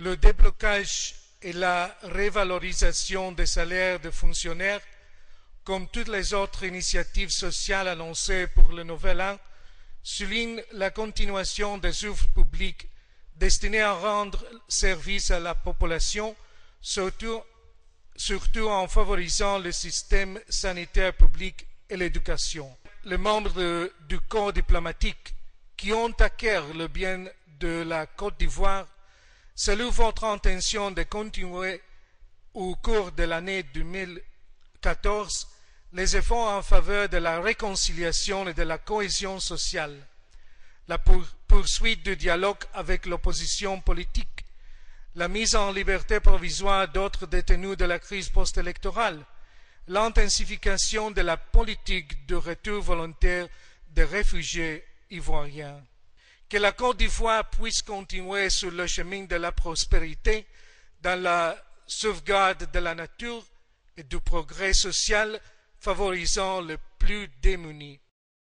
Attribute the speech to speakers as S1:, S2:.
S1: le déblocage et la révalorisation des salaires des fonctionnaires, comme toutes les autres initiatives sociales annoncées pour le nouvel an, soulignent la continuation des œuvres publiques destinées à rendre service à la population, surtout, en favorisant le système sanitaire public et l'éducation. Les membres du corps diplomatique qui ont acquis le bien de la Côte d'Ivoire saluent votre intention de continuer au cours de l'année 2014 les efforts en faveur de la réconciliation et de la cohésion sociale, la poursuite du dialogue avec l'opposition politique, la mise en liberté provisoire d'autres détenus de la crise post-électorale, l'intensification de la politique de retour volontaire des réfugiés ivoiriens. Que la Côte d'Ivoire puisse continuer sur le chemin de la prospérité dans la sauvegarde de la nature et du progrès social favorisant les plus démunis.